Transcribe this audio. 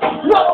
No!